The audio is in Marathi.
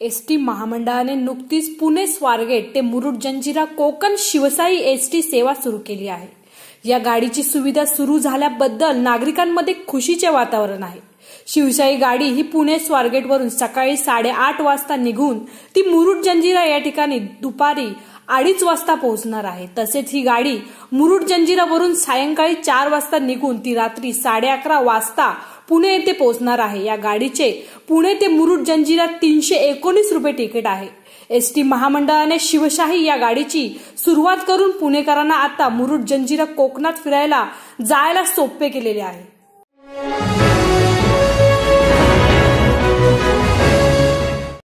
एस टी महामंडळाने नुकतीच पुणे स्वारगेट ते मुरुड जंजिरा कोकण शिवसाई एस टी सेवा सुरू केली आहे. या गाडीची सुविधा सुरू झाल्याबद्दल नागरिकांमध्ये खुशीचे वातावरण आहे. शिवशाही गाडी ही पुणे स्वारगेटवरून सकाळी साडेआठ वाजता निघून ती मुरुड जंजिरा या ठिकाणी दुपारी अडीच वाजता पोहोचणार आहे. तसेच ही गाडी मुरुड जंजिरावरून सायंकाळी चार वाजता निघून ती रात्री साडे अकरा वाजता पुणे येथे पोहोचणार आहे. या गाडीचे पुणे ते मुरुड जंजिरा तीनशे एकोणीस रुपये तिकीट आहे. एस टी महामंडळाने शिवशाही या गाडीची सुरुवात करून पुणेकरांना आता मुरुड जंजिरा कोकणात फिरायला जायला सोपे केलेले आहे.